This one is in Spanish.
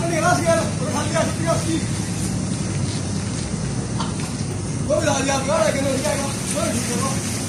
dale gracias por salir a así. Que no. No.